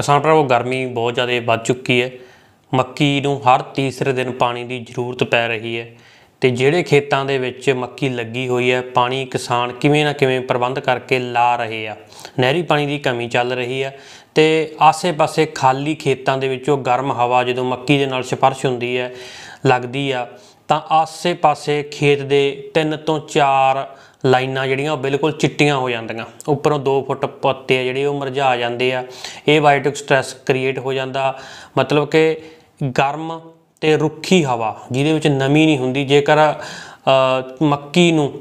ਕਿਸਾਨ ਭਰਾਵੋ ਗਰਮੀ ਬਹੁਤ ਜ਼ਿਆਦਾ ਵੱਧ ਚੁੱਕੀ ਹੈ। ਮੱਕੀ ਨੂੰ ਹਰ ਤੀਸਰੇ ਦਿਨ ਪਾਣੀ ਦੀ ਜ਼ਰੂਰਤ ਪੈ ਰਹੀ ਹੈ ਤੇ ਜਿਹੜੇ ਖੇਤਾਂ ਦੇ ਵਿੱਚ ਮੱਕੀ ਲੱਗੀ ਹੋਈ ਹੈ, ਪਾਣੀ ਕਿਸਾਨ ਕਿਵੇਂ ਨਾ ਕਿਵੇਂ ਪ੍ਰਬੰਧ ਕਰਕੇ ਲਾ ਰਹੇ ਆ। ਨਹਿਰੀ ਪਾਣੀ ਦੀ ਕਮੀ ਚੱਲ ਰਹੀ ਹੈ ਤੇ ਆਸੇ-ਪਾਸੇ ਖਾਲੀ ਖੇਤਾਂ ਦੇ ਵਿੱਚੋਂ ਗਰਮ ਹਵਾ ਜਦੋਂ ਮੱਕੀ ਦੇ ਨਾਲ ਸਪਰਸ਼ ਹੁੰਦੀ ਹੈ, ਲੱਗਦੀ ਆ, ਤਾਂ ਆਸੇ-ਪਾਸੇ ਖੇਤ ਦੇ 3 ਤੋਂ 4 ਲਾਈਨਾਂ ਜਿਹੜੀਆਂ ਉਹ ਬਿਲਕੁਲ ਚਿੱਟੀਆਂ ਹੋ ਜਾਂਦੀਆਂ। ਉੱਪਰੋਂ 2 ਫੁੱਟ ਪੱਤੇ ਆ ਜਿਹੜੇ ਉਹ ਮਰਝਾ ਜਾਂਦੇ ਆ। ਇਹ ਬਾਇਓਟਿਕ ਸਟ੍ਰੈਸ ਕ੍ਰੀਏਟ ਹੋ ਜਾਂਦਾ। ਮਤਲਬ ਕਿ ਗਰਮ ਤੇ ਰੁੱਖੀ ਹਵਾ, ਜਿਹਦੇ ਵਿੱਚ ਨਮੀ ਨਹੀਂ ਹੁੰਦੀ। ਜੇਕਰ ਮੱਕੀ ਨੂੰ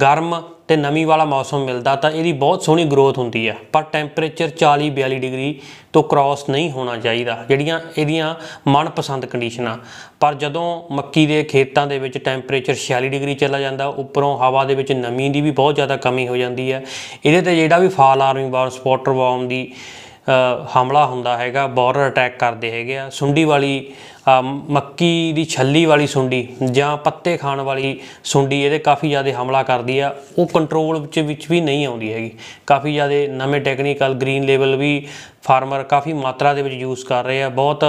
ਗਰਮ ਤੇ ਨਮੀ ਵਾਲਾ ਮੌਸਮ ਮਿਲਦਾ ਤਾਂ ਇਹਦੀ ਬਹੁਤ ਸੋਹਣੀ ਗਰੋਥ ਹੁੰਦੀ ਆ। ਪਰ ਟੈਂਪਰੇਚਰ 40 42 ਡਿਗਰੀ ਤੋਂ ਕ੍ਰਾਸ ਨਹੀਂ ਹੋਣਾ ਚਾਹੀਦਾ, ਜਿਹੜੀਆਂ ਇਹਦੀਆਂ ਮਨਪਸੰਦ ਕੰਡੀਸ਼ਨਾਂ ਪਰ ਜਦੋਂ ਮੱਕੀ ਦੇ ਖੇਤਾਂ ਦੇ ਵਿੱਚ ਟੈਂਪਰੇਚਰ 46 ਡਿਗਰੀ ਚਲਾ ਜਾਂਦਾ, ਉੱਪਰੋਂ ਹਵਾ ਦੇ ਵਿੱਚ ਨਮੀ ਦੀ ਵੀ ਬਹੁਤ ਜ਼ਿਆਦਾ ਕਮੀ ਹੋ ਜਾਂਦੀ ਹੈ ਇਹਦੇ ਤੇ ਜਿਹੜਾ ਵੀ ਫਾਲ ਆਰਮੀ ਵਾਰ ਸਪੋਟਰ ਵਾਰਮ ਦੀ ਹਮਲਾ ਹੁੰਦਾ ਹੈਗਾ ਬੋਰਰ ਅਟੈਕ ਕਰਦੇ ਹੈਗੇ ਆ। ਸੁੰਡੀ ਵਾਲੀ ਮੱਕੀ ਦੀ ਛੱਲੀ ਵਾਲੀ ਸੁੰਡੀ ਜਾਂ ਪੱਤੇ ਖਾਣ ਵਾਲੀ ਸੁੰਡੀ, ਇਹਦੇ ਕਾਫੀ ਜ਼ਿਆਦਾ ਹਮਲਾ ਕਰਦੀ ਆ। ਉਹ ਕੰਟਰੋਲ ਵਿੱਚ ਵਿੱਚ ਵੀ ਨਹੀਂ ਆਉਂਦੀ ਹੈਗੀ। ਕਾਫੀ ਜ਼ਿਆਦਾ ਨਵੇਂ ਟੈਕਨੀਕਲ ਗ੍ਰੀਨ ਲੇਬਲ ਵੀ ਫਾਰਮਰ ਕਾਫੀ ਮਾਤਰਾ ਦੇ ਵਿੱਚ ਯੂਜ਼ ਕਰ ਰਹੇ ਆ। ਬਹੁਤ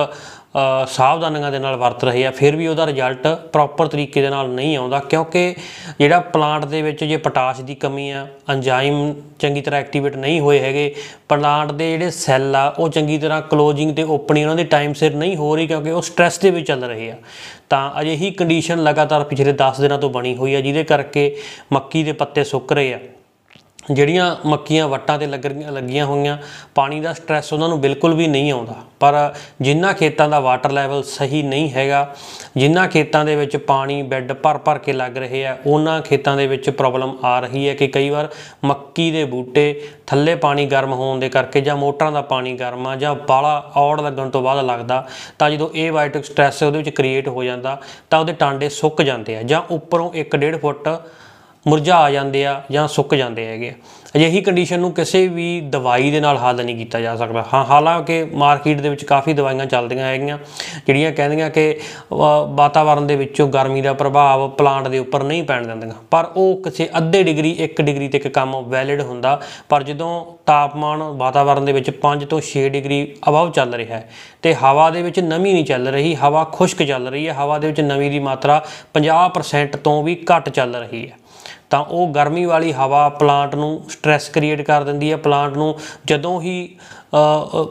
ਸਾਵਧਾਨੀਆਂ ਦੇ ਨਾਲ ਵਰਤ ਰਹੇ ਆ, ਫਿਰ ਵੀ ਉਹਦਾ ਰਿਜ਼ਲਟ ਪ੍ਰੋਪਰ ਤਰੀਕੇ ਦੇ ਨਾਲ ਨਹੀਂ ਆਉਂਦਾ, ਕਿਉਂਕਿ ਜਿਹੜਾ ਪਲਾਂਟ ਦੇ ਵਿੱਚ ਜੇ ਪੋਟਾਸ਼ ਦੀ ਕਮੀ ਆ ਐਂਜ਼ਾਈਮ ਚੰਗੀ ਤਰ੍ਹਾਂ ਐਕਟੀਵੇਟ ਨਹੀਂ ਹੋਏ ਹੈਗੇ ਪਲਾਂਟ ਦੇ ਜਿਹੜੇ ਸੈੱਲ ਆ, ਉਹ ਚੰਗੀ ਤਰ੍ਹਾਂ ਕਲੋਜ਼ਿੰਗ ਤੇ ਓਪਨਿੰਗ ਉਹਨਾਂ ਦੇ ਟਾਈਮ ਸਿਰ ਨਹੀਂ ਹੋ ਰਹੀ, ਕਿਉਂਕਿ ਉਹ ਸਟ੍ਰੈਸ ਦੇ ਵਿੱਚ ਚੱਲ ਰਹੇ ਆ। ਤਾਂ ਅਜਿਹੀ ਕੰਡੀਸ਼ਨ ਲਗਾਤਾਰ ਪਿਛਲੇ 10 ਦਿਨਾਂ ਤੋਂ ਬਣੀ ਹੋਈ ਆ, ਜਿਹਦੇ ਕਰਕੇ ਮੱਕੀ ਦੇ ਪੱਤੇ ਸੁੱਕ ਰਹੇ ਆ। ਜਿਹੜੀਆਂ ਮੱਕੀਆਂ ਵੱਟਾਂ ਤੇ ਲੱਗ ਲੱਗੀਆਂ ਹੋਈਆਂ, ਪਾਣੀ ਦਾ ਸਟ੍ਰੈਸ ਉਹਨਾਂ ਨੂੰ ਬਿਲਕੁਲ ਵੀ ਨਹੀਂ ਆਉਂਦਾ। ਪਰ ਜਿਨ੍ਹਾਂ ਖੇਤਾਂ ਦਾ ਵਾਟਰ ਲੈਵਲ ਸਹੀ ਨਹੀਂ ਹੈਗਾ ਜਿਨ੍ਹਾਂ ਖੇਤਾਂ ਦੇ ਵਿੱਚ ਪਾਣੀ ਬੈੱਡ ਭਰ ਭਰ ਕੇ ਲੱਗ ਰਹੇ ਆ, ਉਹਨਾਂ ਖੇਤਾਂ ਦੇ ਵਿੱਚ ਪ੍ਰੋਬਲਮ ਆ ਰਹੀ ਹੈ ਕਿ ਕਈ ਵਾਰ ਮੱਕੀ ਦੇ ਬੂਟੇ ਥੱਲੇ ਪਾਣੀ ਗਰਮ ਹੋਣ ਦੇ ਕਰਕੇ ਜਾਂ ਮੋਟਰਾਂ ਦਾ ਪਾਣੀ ਗਰਮ ਆ ਜਾਂ ਬਾਲਾ ਔੜ ਲੱਗਣ ਤੋਂ ਬਾਅਦ ਲੱਗਦਾ, ਤਾਂ ਜਦੋਂ ਇਹ ਬਾਇਓਟਿਕ ਸਟ੍ਰੈਸ ਉਹਦੇ ਵਿੱਚ ਕ੍ਰੀਏਟ ਹੋ ਜਾਂਦਾ, ਤਾਂ ਉਹਦੇ ਟਾਂਡੇ ਸੁੱਕ ਜਾਂਦੇ ਆ ਜਾਂ ਉੱਪਰੋਂ 1.5 ਫੁੱਟ ਮੁਰਝਾ ਜਾਂਦੇ ਆ ਜਾਂ ਸੁੱਕ ਜਾਂਦੇ ਹੈਗੇ ਅਜਿਹੀ ਕੰਡੀਸ਼ਨ ਨੂੰ ਕਿਸੇ ਵੀ ਦਵਾਈ ਦੇ ਨਾਲ ਹੱਲ ਨਹੀਂ ਕੀਤਾ ਜਾ ਸਕਦਾ। ਹਾਂ ਹਾਲਾਂਕਿ ਮਾਰਕੀਟ ਦੇ ਵਿੱਚ ਕਾਫੀ ਦਵਾਈਆਂ ਚੱਲਦੀਆਂ ਹੈਗੀਆਂ ਜਿਹੜੀਆਂ ਕਹਿੰਦੀਆਂ ਕਿ ਅ, ਵਾਤਾਵਰਣ ਦੇ ਵਿੱਚੋਂ ਗਰਮੀ ਦਾ ਪ੍ਰਭਾਵ ਪਲਾਂਟ ਦੇ ਉੱਪਰ ਨਹੀਂ ਪੈਣ ਦਿੰਦੀਆਂ। ਪਰ ਉਹ ਕਿਸੇ ਅੱਧੇ ਡਿਗਰੀ 1 ਡਿਗਰੀ ਤੱਕ ਕੰਮ ਵੈਲਿਡ ਹੁੰਦਾ। ਪਰ ਜਦੋਂ ਤਾਪਮਾਨ ਵਾਤਾਵਰਣ ਦੇ ਵਿੱਚ 5 ਤੋਂ 6 ਡਿਗਰੀ ਅਬਵ ਚੱਲ ਰਿਹਾ ਹੈ ਤੇ ਹਵਾ ਦੇ ਵਿੱਚ ਨਮੀ ਨਹੀਂ ਚੱਲ ਰਹੀ ਹਵਾ ਖੁਸ਼ਕ ਚੱਲ ਰਹੀ ਹੈ ਹਵਾ ਦੇ ਵਿੱਚ ਨਮੀ ਦੀ ਮਾਤਰਾ 50% ਤੋਂ ਵੀ ਘੱਟ ਚੱਲ ਰਹੀ ਹੈ। ਤਾਂ ਉਹ ਗਰਮੀ ਵਾਲੀ ਹਵਾ ਪਲਾਂਟ ਨੂੰ ਸਟ੍ਰੈਸ ਕ੍ਰੀਏਟ ਕਰ ਦਿੰਦੀ ਹੈ। ਪਲਾਂਟ ਨੂੰ ਜਦੋਂ ਹੀ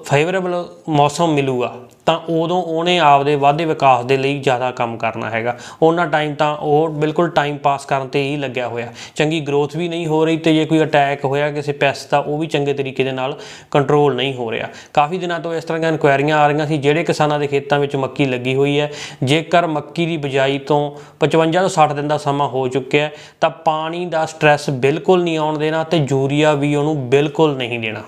ਫੇਵਰੇਬਲ ਮੌਸਮ ਮਿਲੂਗਾ, ਤਾਂ ਉਦੋਂ ਉਹਨੇ ਆਪਦੇ ਵਾਧੇ ਵਿਕਾਸ ਦੇ ਲਈ ਜ਼ਿਆਦਾ ਕੰਮ ਕਰਨਾ ਹੈਗਾ। ਉਹਨਾਂ ਟਾਈਮ ਤਾਂ ਉਹ ਬਿਲਕੁਲ ਟਾਈਮ ਪਾਸ ਕਰਨ ਤੇ ਹੀ ਲੱਗਿਆ ਹੋਇਆ। ਚੰਗੀ ਗਰੋਥ ਵੀ ਨਹੀਂ ਹੋ ਰਹੀ ਤੇ ਜੇ ਕੋਈ ਅਟੈਕ ਹੋਇਆ ਕਿਸੇ ਪੈਸਟ ਦਾ, ਉਹ ਵੀ ਚੰਗੇ ਤਰੀਕੇ ਦੇ ਨਾਲ ਕੰਟਰੋਲ ਨਹੀਂ ਹੋ ਰਿਹਾ। ਕਾਫੀ ਦਿਨਾਂ ਤੋਂ ਇਸ ਤਰ੍ਹਾਂ ਦੀਆਂ ਇਨਕੁਆਇਰੀਆਂ ਆ ਰਹੀਆਂ ਸੀ, ਜਿਹੜੇ ਕਿਸਾਨਾਂ ਦੇ ਖੇਤਾਂ ਵਿੱਚ ਮੱਕੀ ਲੱਗੀ ਹੋਈ ਹੈ। ਜੇਕਰ ਮੱਕੀ ਦੀ ਬਿਜਾਈ ਤੋਂ 55 ਤੋਂ 60 ਦਿਨ ਦਾ ਸਮਾਂ ਹੋ ਚੁੱਕਿਆ ਹੈ, ਤਾਂ ਪਾਣੀ ਦਾ ਸਟ੍ਰੈਸ ਬਿਲਕੁਲ ਨਹੀਂ ਆਉਣ ਦੇਣਾ ਤੇ ਯੂਰੀਆ ਵੀ ਉਹਨੂੰ ਬਿਲਕੁਲ ਨਹੀਂ ਦੇਣਾ।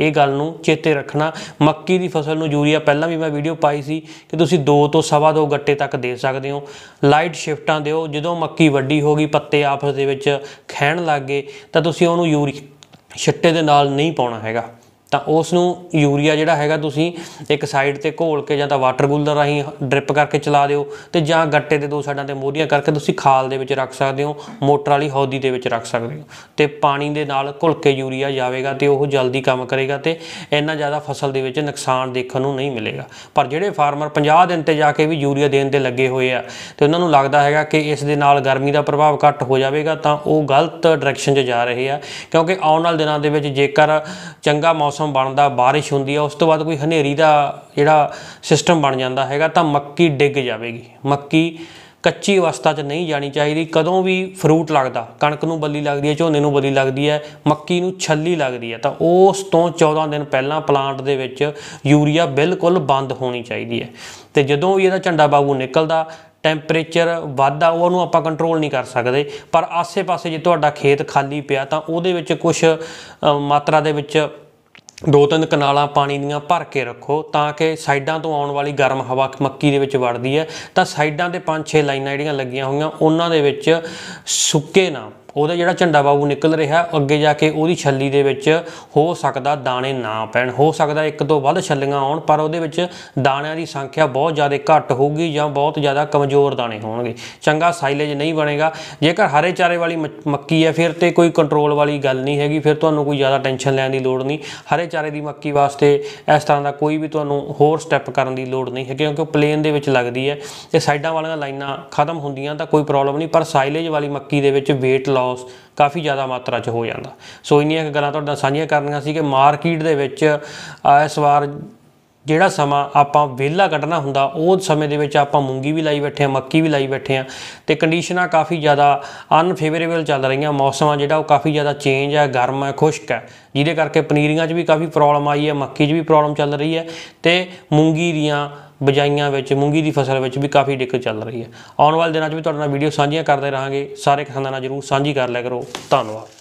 ਇਹ ਗੱਲ ਨੂੰ ਚੇਤੇ ਰੱਖਣਾ। ਮੱਕੀ ਦੀ ਫਸਲ ਨੂੰ ਯੂਰੀਆ, ਪਹਿਲਾਂ ਵੀ ਮੈਂ ਵੀਡੀਓ ਪਾਈ ਸੀ ਕਿ ਤੁਸੀਂ 2 ਤੋਂ ਸਵਾ ਦੋ ਗੱਟੇ ਤੱਕ ਦੇ ਸਕਦੇ ਹੋ। ਲਾਈਟ ਸ਼ਿਫਟਾਂ ਦਿਓ। ਜਦੋਂ ਮੱਕੀ ਵੱਡੀ ਹੋ ਗਈ, ਪੱਤੇ ਆਪਸ ਦੇ ਵਿੱਚ ਖਹਿਣ ਲੱਗ ਗਏ, ਤਾਂ ਤੁਸੀਂ ਉਹਨੂੰ ਯੂਰੀ ਛਿੱਟੇ ਦੇ ਨਾਲ ਨਹੀਂ ਪਾਉਣਾ ਹੈਗਾ। ਤਾਂ ਉਸ ਨੂੰ ਯੂਰੀਆ ਜਿਹੜਾ ਹੈਗਾ ਤੁਸੀਂ ਇੱਕ ਸਾਈਡ ਤੇ ਘੋਲ ਕੇ ਜਾਂ ਤਾਂ ਵਾਟਰ ਕੂਲਰ ਰਾਹੀਂ ਡ੍ਰਿਪ ਕਰਕੇ ਚਲਾ ਦਿਓ ਤੇ ਜਾਂ ਗੱਟੇ ਦੇ ਦੋ ਸਾਈਡਾਂ ਤੇ ਮੋਰੀਆਂ ਕਰਕੇ ਤੁਸੀਂ ਖਾਲ ਦੇ ਵਿੱਚ ਰੱਖ ਸਕਦੇ ਹੋ, ਮੋਟਰ ਵਾਲੀ ਹੌਦੀ ਦੇ ਵਿੱਚ ਰੱਖ ਸਕਦੇ ਹੋ ਤੇ ਪਾਣੀ ਦੇ ਨਾਲ ਘੁਲ ਕੇ ਯੂਰੀਆ ਜਾਵੇਗਾ ਤੇ ਉਹ ਜਲਦੀ ਕੰਮ ਕਰੇਗਾ ਤੇ ਇੰਨਾ ਜ਼ਿਆਦਾ ਫਸਲ ਦੇ ਵਿੱਚ ਨੁਕਸਾਨ ਦੇਖਣ ਨੂੰ ਨਹੀਂ ਮਿਲੇਗਾ। ਪਰ ਜਿਹੜੇ ਫਾਰਮਰ 50 ਦਿਨ ਤੇ ਜਾ ਕੇ ਵੀ ਯੂਰੀਆ ਦੇਣ ਤੇ ਲੱਗੇ ਹੋਏ ਆ ਤੇ ਉਹਨਾਂ ਨੂੰ ਲੱਗਦਾ ਹੈਗਾ ਕਿ ਇਸ ਦੇ ਨਾਲ ਗਰਮੀ ਦਾ ਪ੍ਰਭਾਵ ਘੱਟ ਹੋ ਜਾਵੇਗਾ ਤਾਂ ਉਹ ਗਲਤ ਡਾਇਰੈਕਸ਼ਨ 'ਚ ਜਾ ਰਹੇ ਆ ਕਿਉਂਕਿ ਆਉਣ ਵਾਲੇ ਦਿਨਾਂ ਦੇ ਵਿੱਚ ਜੇਕਰ ਚੰਗਾ ਮੌਸਮ ਮੌਸਮ ਬਣਦਾ, ਬਾਰਿਸ਼ ਹੁੰਦੀ ਆ, ਉਸ ਤੋਂ ਬਾਅਦ ਕੋਈ ਹਨੇਰੀ ਦਾ ਜਿਹੜਾ ਸਿਸਟਮ ਬਣ ਜਾਂਦਾ ਹੈਗਾ ਤਾਂ ਮੱਕੀ ਡਿੱਗ ਜਾਵੇਗੀ। ਮੱਕੀ ਕੱਚੀ ਅਵਸਥਾ 'ਚ ਨਹੀਂ ਜਾਣੀ ਚਾਹੀਦੀ, ਕਦੋਂ ਵੀ ਫਰੂਟ ਲੱਗਦਾ, ਕਣਕ ਨੂੰ ਬੱਲੀ ਲੱਗਦੀ ਹੈ, ਝੋਨੇ ਨੂੰ ਬੱਲੀ ਲੱਗਦੀ ਹੈ, ਮੱਕੀ ਨੂੰ ਛੱਲੀ ਲੱਗਦੀ ਹੈ, ਤਾਂ ਉਸ ਤੋਂ 14 ਦਿਨ ਪਹਿਲਾਂ ਪਲਾਂਟ ਦੇ ਵਿੱਚ ਯੂਰੀਆ ਬਿਲਕੁਲ ਬੰਦ ਹੋਣੀ ਚਾਹੀਦੀ ਹੈ। ਤੇ ਜਦੋਂ ਵੀ ਇਹਦਾ ਝੰਡਾ ਬਾਬੂ ਨਿਕਲਦਾ ਟੈਂਪਰੇਚਰ ਵੱਧਦਾ, ਉਹਨੂੰ ਆਪਾਂ ਕੰਟਰੋਲ ਨਹੀਂ ਕਰ ਸਕਦੇ, ਪਰ ਆਸੇ-ਪਾਸੇ ਜੇ ਤੁਹਾਡਾ ਖੇਤ ਖਾਲੀ ਪਿਆ ਤਾਂ ਉਹਦੇ ਵਿੱਚ ਕੁਝ ਮਾਤਰਾ ਦੇ ਵਿੱਚ ਦੋ ਤਿੰਨ ਕਨਾਲਾਂ ਪਾਣੀ ਦੀਆਂ ਭਰ ਕੇ ਰੱਖੋ ਤਾਂ ਕਿ ਸਾਈਡਾਂ ਤੋਂ ਆਉਣ ਵਾਲੀ ਗਰਮ ਹਵਾ ਮੱਕੀ ਦੇ ਵਿੱਚ ਵੜਦੀ ਹੈ। ਤਾਂ ਸਾਈਡਾਂ ਤੇ ਪੰਜ ਛੇ ਲਾਈਨਾਂ ਜਿਹੜੀਆਂ ਲੱਗੀਆਂ ਹੋਈਆਂ, ਉਹਨਾਂ ਦੇ ਵਿੱਚ ਸੁੱਕੇ ਨਾ ਉਹਦਾ ਜਿਹੜਾ ਝੰਡਾ ਬਾਬੂ ਨਿਕਲ ਰਿਹਾ, ਅੱਗੇ ਜਾ ਕੇ ਉਹਦੀ ਛੱਲੀ ਦੇ ਵਿੱਚ ਹੋ ਸਕਦਾ ਦਾਣੇ ਨਾ ਪੈਣ। ਹੋ ਸਕਦਾ ਇੱਕ ਤੋਂ ਵੱਧ ਛੱਲੀਆਂ ਆਉਣ, ਪਰ ਉਹਦੇ ਵਿੱਚ ਦਾਣਿਆਂ ਦੀ ਸੰਖਿਆ ਬਹੁਤ ਜ਼ਿਆਦਾ ਘੱਟ ਹੋਊਗੀ ਜਾਂ ਬਹੁਤ ਜ਼ਿਆਦਾ ਕਮਜ਼ੋਰ ਦਾਣੇ ਹੋਣਗੇ। ਚੰਗਾ ਸਾਈਲੇਜ ਨਹੀਂ ਬਣੇਗਾ। ਜੇਕਰ ਹਰੇ ਚਾਰੇ ਵਾਲੀ ਮੱਕ- ਮੱਕੀ ਹੈ, ਫਿਰ ਤੇ ਕੋਈ ਕੰਟਰੋਲ ਵਾਲੀ ਗੱਲ ਨਹੀਂ ਹੈਗੀ, ਫਿਰ ਤੁਹਾਨੂੰ ਕੋਈ ਜ਼ਿਆਦਾ ਟੈਨਸ਼ਨ ਲੈਣ ਦੀ ਲੋੜ ਨਹੀਂ। ਹਰੇ ਚਾਰੇ ਦੀ ਮੱਕੀ ਵਾਸਤੇ ਇਸ ਤਰ੍ਹਾਂ ਦਾ ਕੋਈ ਵੀ ਤੁਹਾਨੂੰ ਹੋਰ ਸਟੈਪ ਕਰਨ ਦੀ ਲੋੜ ਨਹੀਂ ਹੈ ਕਿਉਂਕਿ ਉਹ ਪਲੇਨ ਦੇ ਵਿੱਚ ਲੱਗਦੀ ਹੈ। ਤੇ ਸਾਈਡਾਂ ਵਾਲੀਆਂ ਲਾਈਨਾਂ ਖਤਮ ਹੁੰਦੀਆਂ ਤਾਂ ਕੋਈ ਪ੍ਰੋਬਲਮ ਨਹੀਂ, ਪਰ ਸਾਈਲੇਜ ਵਾਲੀ ਮੱਕੀ ਦੇ ਵਿੱਚ weight loss ਕਾਫੀ ਜ਼ਿਆਦਾ ਮਾਤਰਾ 'ਚ ਹੋ ਜਾਂਦਾ। ਸੋ ਇੰਨੀਆਂ ਗੱਲਾਂ ਤੁਹਾਡੇ ਨਾਲ ਸਾਂਝੀਆਂ ਕਰਨੀਆਂ ਸੀ ਕਿ ਮਾਰਕੀਟ ਦੇ ਵਿੱਚ ਇਸ ਵਾਰ ਜਿਹੜਾ ਸਮਾਂ ਆਪਾਂ ਵਿਹਲਾ ਕੱਢਣਾ ਹੁੰਦਾ, ਉਹ ਸਮੇਂ ਦੇ ਵਿੱਚ ਆਪਾਂ ਮੂੰਗੀ ਵੀ ਲਾਈ ਬੈਠੇ ਆ ਮੱਕੀ ਵੀ ਲਾਈ ਬੈਠੇ ਆ ਤੇ ਕੰਡੀਸ਼ਨਾਂ ਕਾਫੀ ਜ਼ਿਆਦਾ ਅਨਫੇਵਰੇਬਲ ਚੱਲ ਰਹੀਆਂ, ਮੌਸਮ ਆ ਜਿਹੜਾ ਉਹ ਕਾਫੀ ਜ਼ਿਆਦਾ ਚੇਂਜ ਹੈ, ਗਰਮ ਹੈ, ਖੁਸ਼ਕ ਹੈ। ਜਿਹਦੇ ਕਰਕੇ ਪਨੀਰੀਆਂ 'ਚ ਵੀ ਕਾਫੀ ਪ੍ਰੋਬਲਮ ਆਈ ਹੈ, ਮੱਕੀ 'ਚ ਵੀ ਪ੍ਰੋਬਲਮ ਚੱਲ ਰਹੀ ਹੈ ਤੇ ਮੂੰਗੀ ਦੀਆਂ ਬਜਾਈਆਂ ਵਿੱਚ, ਮੂੰਗੀ ਦੀ ਫਸਲ ਵਿੱਚ ਵੀ ਕਾਫੀ ਦਿੱਕਤ ਚੱਲ ਰਹੀ ਹੈ। ਆਉਣ ਵਾਲੇ ਦਿਨਾਂ 'ਚ ਵੀ ਤੁਹਾਡੇ ਨਾਲ ਵੀਡੀਓ ਸਾਂਝੀਆਂ ਕਰਦੇ ਰਹਾਂਗੇ। ਸਾਰੇ ਕਿਸਾਨਾਂ ਨਾਲ ਜਰੂਰ ਸਾਂਝੀ ਕਰ ਲਿਆ ਕਰੋ। ਧੰਨਵਾਦ।